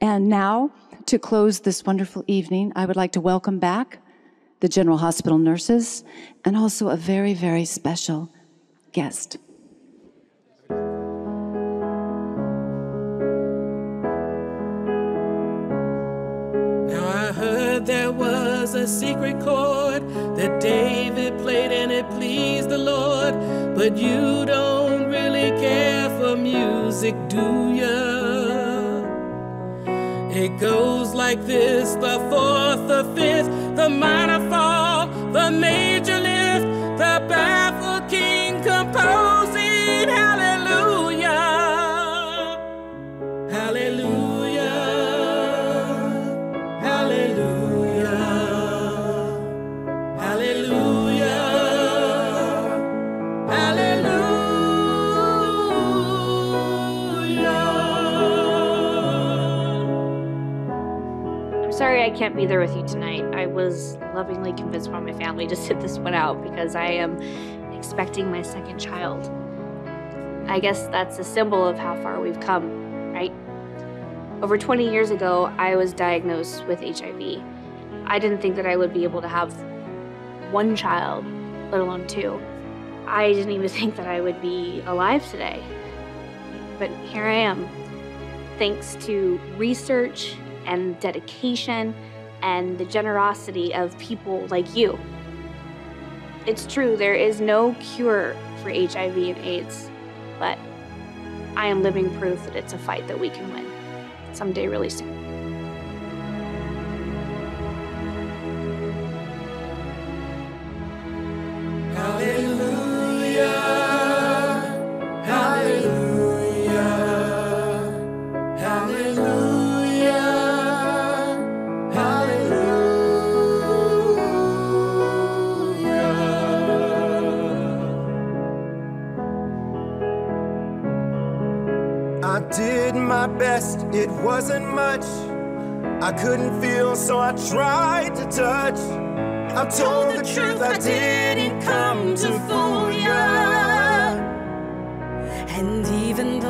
And now, to close this wonderful evening, I would like to welcome back the General Hospital nurses and also a very, very special guest. Now I heard there was a secret chord that David played and it pleased the Lord. But you don't really care for music, do ya? It goes like this the fourth, the fifth, the minor fall, the major sorry I can't be there with you tonight. I was lovingly convinced by my family to sit this one out because I am expecting my second child. I guess that's a symbol of how far we've come, right? Over 20 years ago, I was diagnosed with HIV. I didn't think that I would be able to have one child, let alone two. I didn't even think that I would be alive today. But here I am, thanks to research and dedication and the generosity of people like you. It's true, there is no cure for HIV and AIDS, but I am living proof that it's a fight that we can win someday really soon. Did my best, it wasn't much. I couldn't feel, so I tried to touch. I told the truth, I didn't come to fool ya. And even though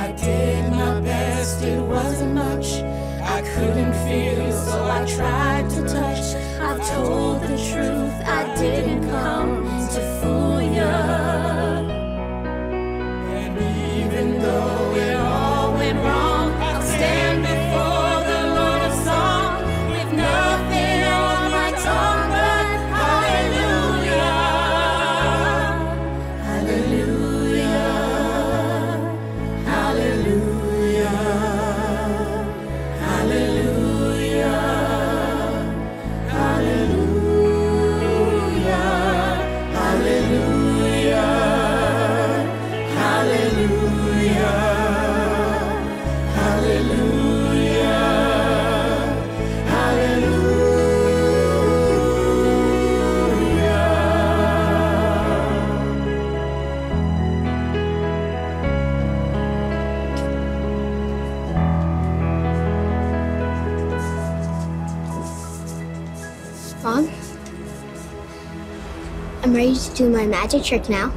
I did my best, it wasn't much. I couldn't feel, so I tried to touch. I've told the truth, I didn't come I'm ready to do my magic trick now.